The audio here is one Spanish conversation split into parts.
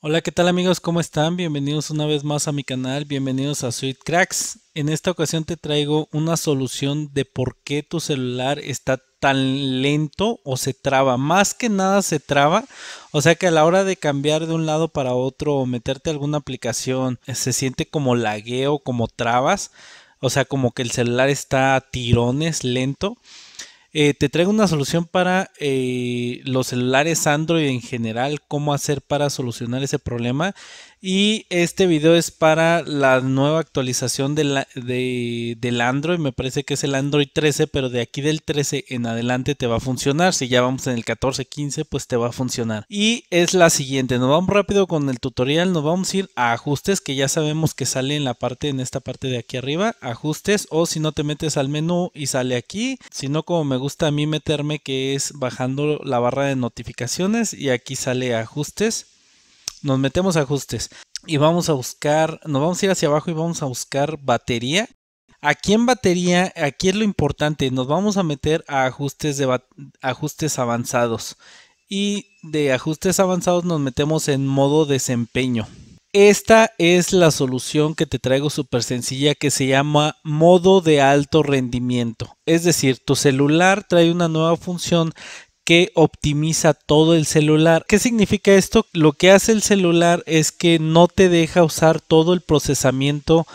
Hola, ¿qué tal amigos? ¿Cómo están? Bienvenidos una vez más a mi canal, bienvenidos a Sweet Cracks. En esta ocasión te traigo una solución de por qué tu celular está tan lento o se traba. Más que nada se traba, o sea que a la hora de cambiar de un lado para otro o meterte alguna aplicación, eh, se siente como lagueo, como trabas, o sea como que el celular está a tirones lento. Eh, te traigo una solución para eh, los celulares Android en general, cómo hacer para solucionar ese problema. Y este video es para la nueva actualización de del Android. Me parece que es el Android 13, pero de aquí del 13 en adelante te va a funcionar. Si ya vamos en el 14, 15, pues te va a funcionar. Y es la siguiente. Nos vamos rápido con el tutorial. Nos vamos a ir a ajustes, que ya sabemos que sale en la parte, en esta parte de aquí arriba. Ajustes, o si no te metes al menú y sale aquí. Si no, como me gusta a mí meterme, que es bajando la barra de notificaciones. Y aquí sale ajustes nos metemos a ajustes y vamos a buscar, nos vamos a ir hacia abajo y vamos a buscar batería. Aquí en batería, aquí es lo importante, nos vamos a meter a ajustes de ajustes avanzados y de ajustes avanzados nos metemos en modo desempeño. Esta es la solución que te traigo súper sencilla que se llama modo de alto rendimiento. Es decir, tu celular trae una nueva función que optimiza todo el celular. ¿Qué significa esto? Lo que hace el celular es que no te deja usar todo el procesamiento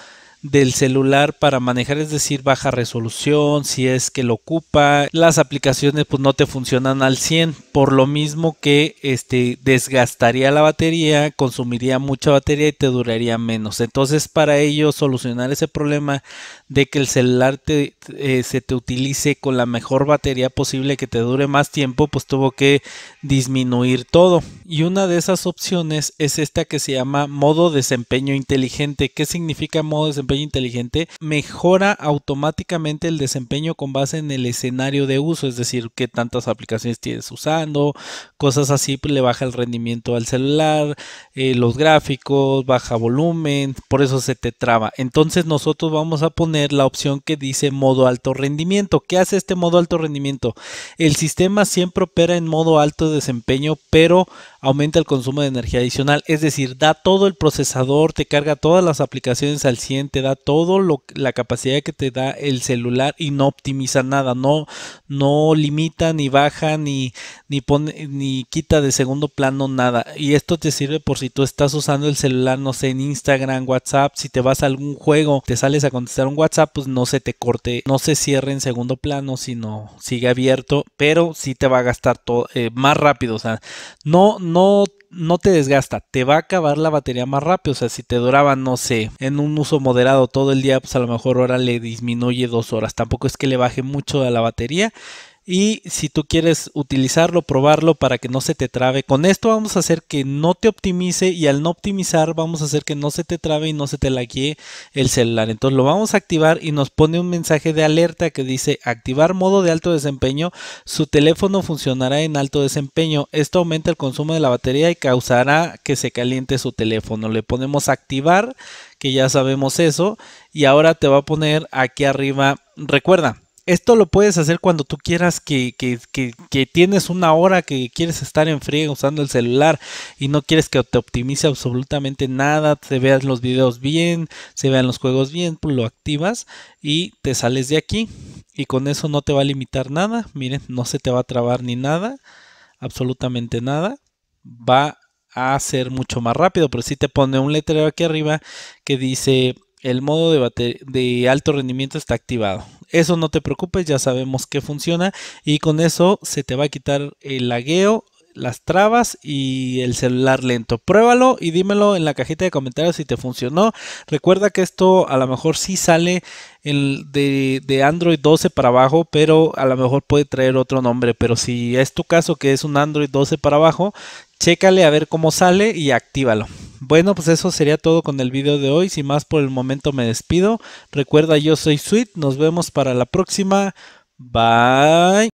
del celular para manejar, es decir, baja resolución, si es que lo ocupa, las aplicaciones pues no te funcionan al 100, por lo mismo que este desgastaría la batería, consumiría mucha batería y te duraría menos. Entonces, para ello solucionar ese problema de que el celular te, eh, se te utilice con la mejor batería posible que te dure más tiempo, pues tuvo que disminuir todo. Y una de esas opciones es esta que se llama modo desempeño inteligente. ¿Qué significa modo desempeño inteligente mejora automáticamente el desempeño con base en el escenario de uso, es decir, qué tantas aplicaciones tienes usando, cosas así, pues le baja el rendimiento al celular, eh, los gráficos, baja volumen, por eso se te traba. Entonces nosotros vamos a poner la opción que dice modo alto rendimiento. ¿Qué hace este modo alto rendimiento? El sistema siempre opera en modo alto desempeño, pero aumenta el consumo de energía adicional, es decir, da todo el procesador, te carga todas las aplicaciones al 100, te da todo lo, la capacidad que te da el celular y no optimiza nada, no, no limita ni baja ni, ni pone ni quita de segundo plano nada. Y esto te sirve por si tú estás usando el celular, no sé, en Instagram, WhatsApp, si te vas a algún juego, te sales a contestar un WhatsApp, pues no se te corte, no se cierre en segundo plano, sino sigue abierto, pero sí te va a gastar todo eh, más rápido, o sea, no no, no te desgasta, te va a acabar la batería más rápido. O sea, si te duraba, no sé, en un uso moderado todo el día, pues a lo mejor ahora le disminuye dos horas. Tampoco es que le baje mucho a la batería y si tú quieres utilizarlo, probarlo para que no se te trabe, con esto vamos a hacer que no te optimice y al no optimizar vamos a hacer que no se te trabe y no se te laguee el celular. Entonces lo vamos a activar y nos pone un mensaje de alerta que dice activar modo de alto desempeño, su teléfono funcionará en alto desempeño. Esto aumenta el consumo de la batería y causará que se caliente su teléfono. Le ponemos activar, que ya sabemos eso, y ahora te va a poner aquí arriba, recuerda, esto lo puedes hacer cuando tú quieras que, que, que, tienes una hora que quieres estar en friega usando el celular y no quieres que te optimice absolutamente nada, se vean los videos bien, se vean los juegos bien, pues lo activas y te sales de aquí. Y con eso no te va a limitar nada, miren, no se te va a trabar ni nada, absolutamente nada, va a ser mucho más rápido, pero si te pone un letrero aquí arriba que dice el modo de, alto rendimiento está activado. Eso no te preocupes, ya sabemos que funciona y con eso se te va a quitar el lagueo, las trabas y el celular lento. Pruébalo y dímelo en la cajita de comentarios si te funcionó. Recuerda que esto a lo mejor sí sale el de, de, Android 12 para abajo, pero a lo mejor puede traer otro nombre. Pero si es tu caso que es un Android 12 para abajo, chécale a ver cómo sale y actívalo. Bueno, pues eso sería todo con el video de hoy. Sin más por el momento me despido. Recuerda, yo soy Sweet. Nos vemos para la próxima. Bye.